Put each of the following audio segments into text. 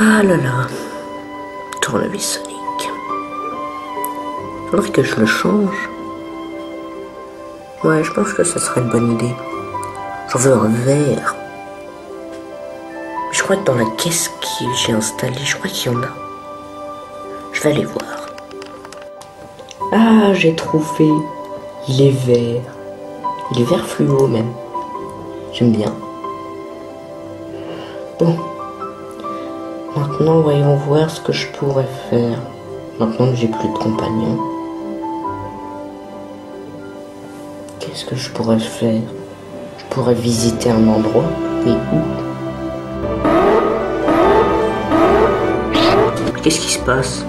Ah là là, tournevis sonique. Faudrait que je le change. Ouais, je pense que ça serait une bonne idée. J'en veux un vert. Je crois que dans la caisse que j'ai installée, je crois qu'il y en a. Je vais aller voir. Ah, j'ai trouvé. Il est vert. Il est vert fluo même. J'aime bien. Bon. Maintenant, voyons voir ce que je pourrais faire. Maintenant que j'ai plus de compagnons. Qu'est-ce que je pourrais faire? Je pourrais visiter un endroit, mais où? Qu'est-ce qui se passe?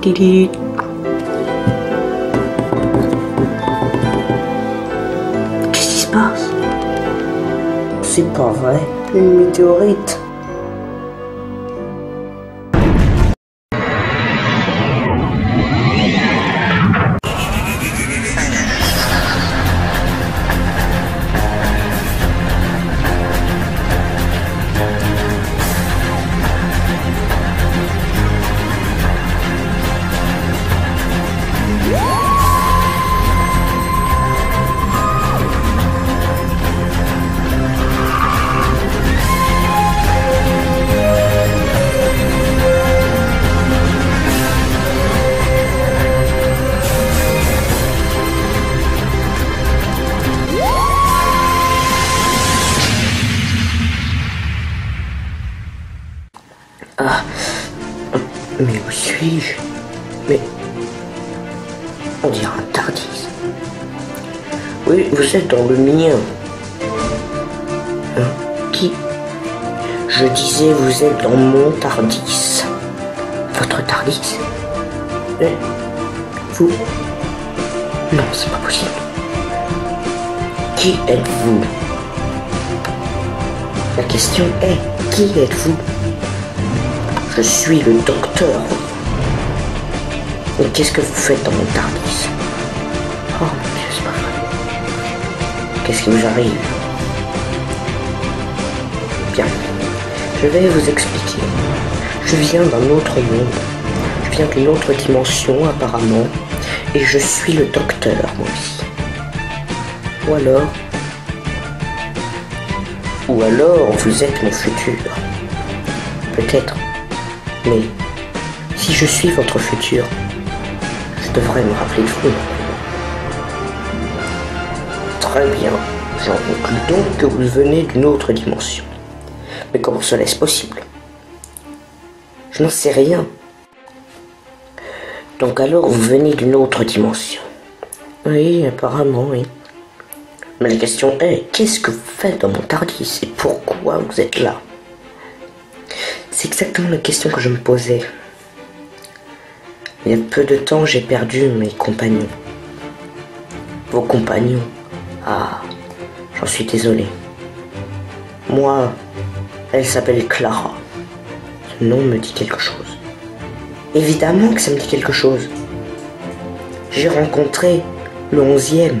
Qu'est-ce qui se passe? C'est pas vrai. Une météorite. On dirait un tardis. Oui, vous êtes dans le mien. Hein Qui? Je disais, vous êtes dans mon tardis. Votre tardis? Eh Vous? Non, c'est pas possible. Qui êtes-vous? La question est, qui êtes-vous? Je suis le docteur. Mais qu'est-ce que vous faites dans mon tardis Oh mon dieu, c'est pas vrai. Qu'est-ce qui vous arrive Bien. Je vais vous expliquer. Je viens d'un autre monde. Je viens d'une autre dimension apparemment. Et je suis le docteur, moi aussi. Ou alors... Ou alors vous êtes mon futur. Peut-être. Mais si je suis votre futur, devrais me rappeler de vous. Très bien. J'en conclus donc que vous venez d'une autre dimension. Mais comment cela est possible? Je n'en sais rien. Donc alors vous venez d'une autre dimension. Oui, apparemment, oui. Mais la question est, qu'est-ce que vous faites dans mon tardis et pourquoi vous êtes là? C'est exactement la question que je me posais. Il y a peu de temps, j'ai perdu mes compagnons. Vos compagnons Ah, j'en suis désolé. Moi, elle s'appelle Clara. Ce nom me dit quelque chose. Évidemment que ça me dit quelque chose. J'ai rencontré le onzième.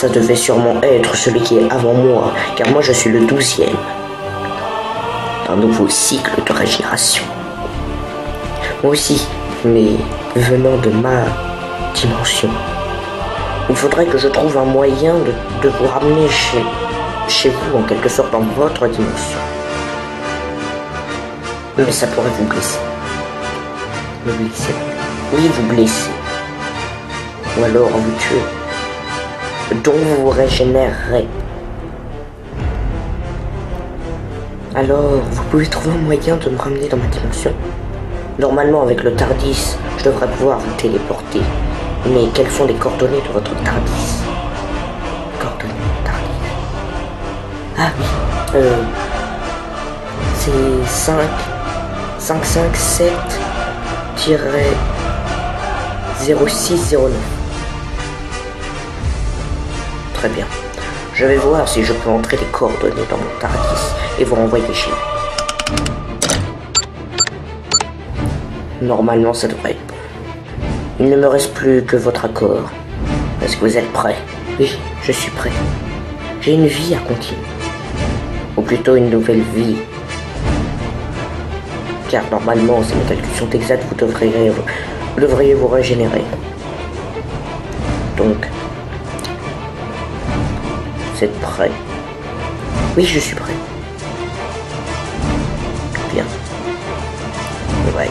Ça devait sûrement être celui qui est avant moi, car moi je suis le douzième. Un nouveau cycle de régénération. Moi aussi, mais venant de ma dimension. Il faudrait que je trouve un moyen de, de vous ramener chez, chez vous, en quelque sorte, dans votre dimension. Mais ça pourrait vous blesser. Me blesser. Oui, vous blesser. Ou alors vous tuer dont vous vous régénérerez. Alors, vous pouvez trouver un moyen de me ramener dans ma dimension. Normalement, avec le TARDIS, je devrais pouvoir vous téléporter. Mais quelles sont les coordonnées de votre TARDIS? Coordonnées TARDIS. Ah oui, euh, c'est 5, 5, 5, 7, 0609. Très bien. Je vais voir si je peux entrer les coordonnées dans mon Tardis et vous renvoyer chez vous. Normalement, ça devrait être. Il ne me reste plus que votre accord. Est-ce que vous êtes prêt? Oui, je suis prêt. J'ai une vie à continuer. Ou plutôt une nouvelle vie. Car normalement, si mes calculs sont exacts, vous devriez vous régénérer. Donc, vous êtes prêt Oui, je suis prêt. Bien. On va.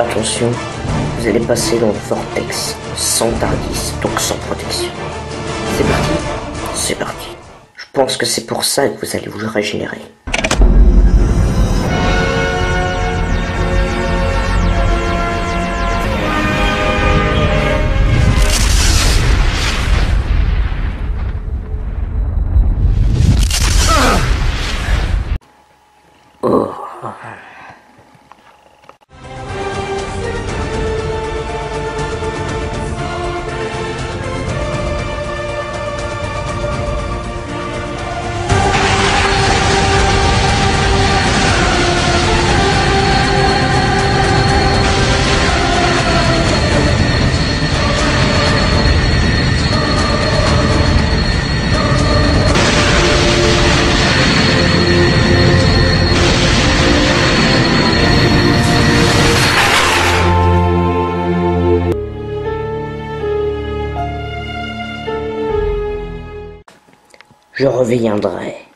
Attention, vous allez passer dans le vortex sans tardis, donc sans protection. C'est parti? C'est parti. Je pense que c'est pour ça que vous allez vous régénérer. Je reviendrai.